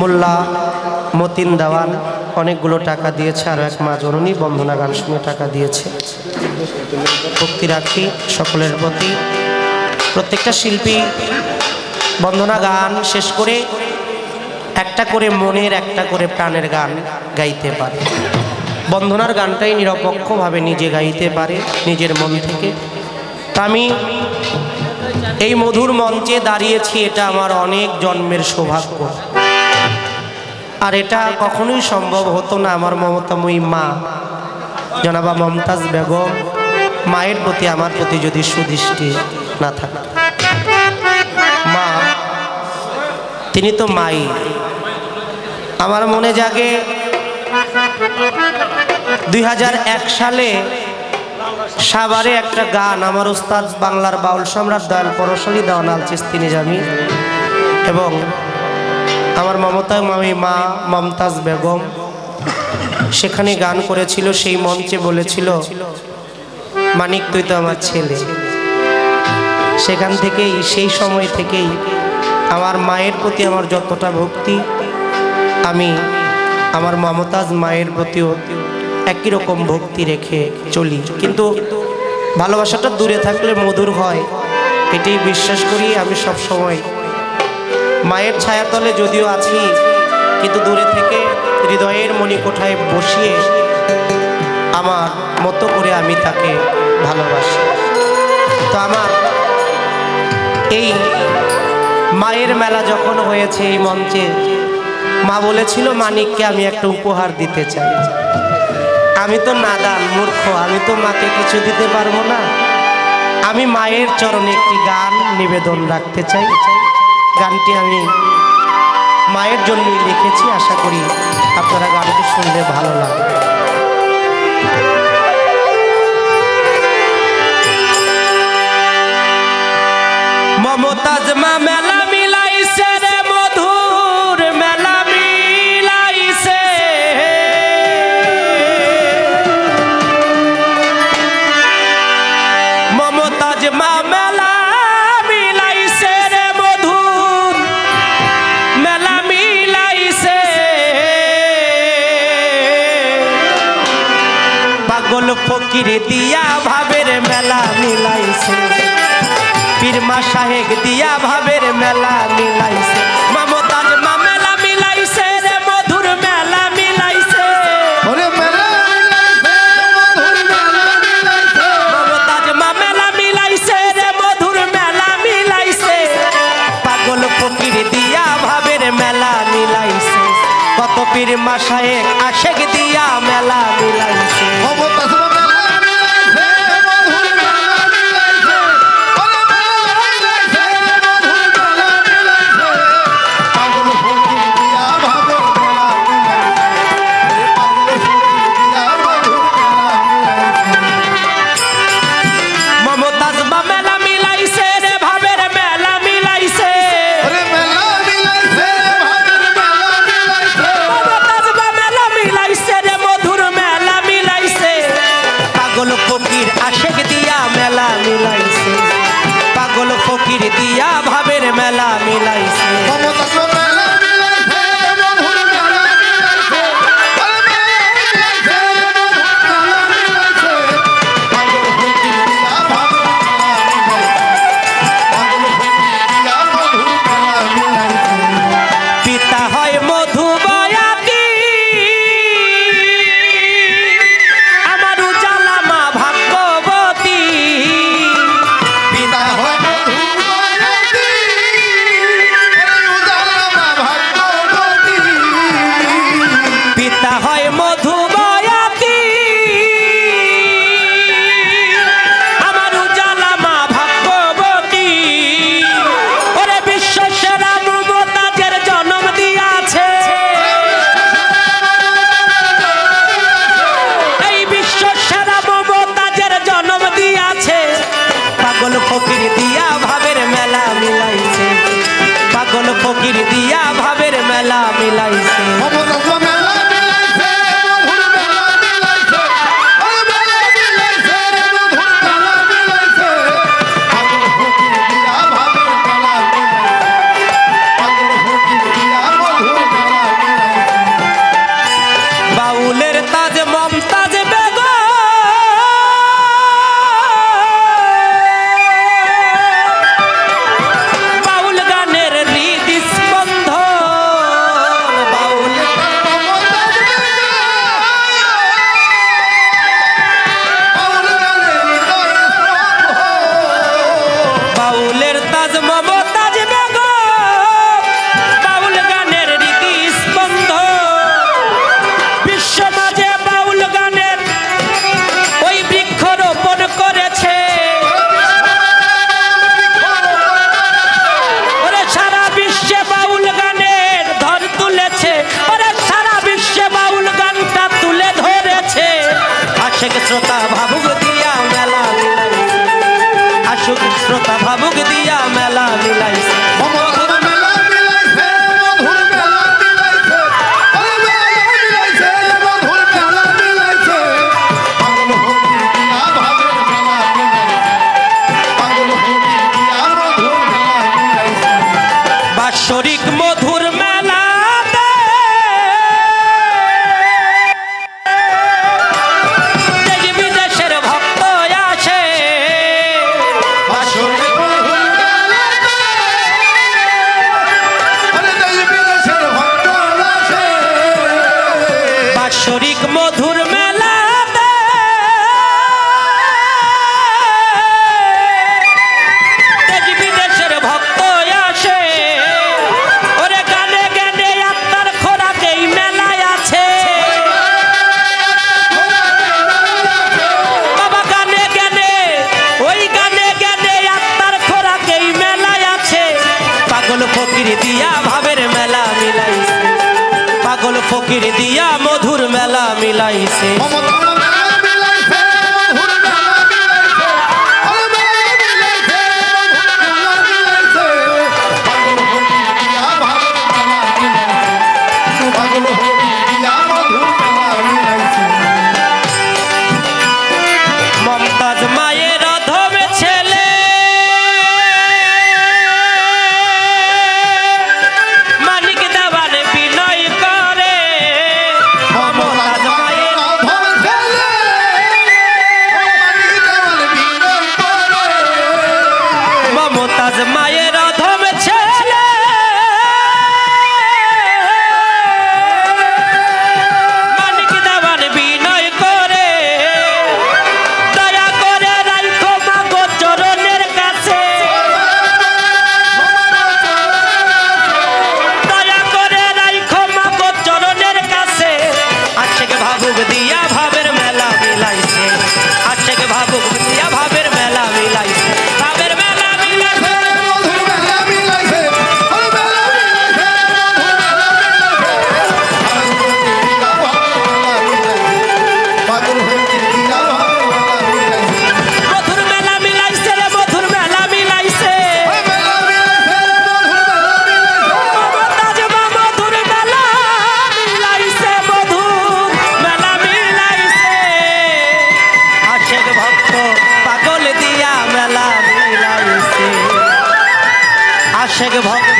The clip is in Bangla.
মোল্লা, মতিন দেওয়ান, অনেকগুলো টাকা দিয়েছে, আর এক মা জননী বন্ধনা গান শুনে টাকা দিয়েছে। ভক্তি রাখি সকলের প্রতি। প্রত্যেকটা শিল্পী বন্দনা গান শেষ করে একটা করে মনের, একটা করে প্রাণের গান গাইতে পারে। বন্ধনার গানটাই নিরপেক্ষভাবে নিজে গাইতে পারে নিজের মন থেকে। তা আমি এই মধুর মঞ্চে দাঁড়িয়েছি, এটা আমার অনেক জন্মের সৌভাগ্য। আর এটা কখনোই সম্ভব হতো না আমার মমতাময়ী মা। জনাবা মমতাজ বেগম, মায়ের প্রতি আমার প্রতি যদি সুদৃষ্টি না থাকে। মা, তিনি তো মাই। আমার মনে জাগে দুই হাজার এক সালে সাভারে একটা গান আমার ওস্তাদ বাংলার বাউল সম্রাট দয়াল পরশালী দেওয়ানাল চিস্তি নিজামি। এবং আমার মমতা মামি মা মমতাজ বেগম সেখানে গান করেছিল, সেই মঞ্চে বলেছিল, মানিক তুই তো আমার ছেলে। সেখান থেকেই, সেই সময় থেকেই আমার মায়ের প্রতি আমার যতটা ভক্তি, আমি আমার মমতাজ মায়ের প্রতিও একই রকম ভক্তি রেখে চলি। কিন্তু ভালোবাসাটা দূরে থাকলে মধুর হয় এটি বিশ্বাস করি আমি সব সময় মায়ের ছায়াতলে যদিও আছি, কিন্তু দূরে থেকে হৃদয়ের মণিকোঠায় বসিয়ে আমার মতো করে আমি তাকে ভালোবাসি। তো আমার এই মায়ের মেলা যখন হয়েছে এই মঞ্চে, মা বলেছিল, মানিককে আমি একটা উপহার দিতে চাই। আমি তো নাদান, মূর্খ, আমি তো মাকে কিছু দিতে পারব না। আমি মায়ের চরণে একটি গান নিবেদন রাখতে চাই। গানটি আমি মায়ের জন্যই লিখেছি, আশা করি আপনারা গানটি শুনলে ভালো লাগবে। মমতাজ মা মেলা ফকির দিয়া ভাবের মেলা মিলাইছে। পীরমা সাহেব দিয়া ভাবের মেলা মিলাইছে। পীর মা সাহেব আশেক দিয়া মেলা মিলাইছে। ফকির আশেক দিয়া মেলা মিলাইছে। পাগল ফকির দিয়া দিয়া মধুর মেলা মিলাইছে মধুর মেলা মিলাইছে আশেক ভক্ত পাগল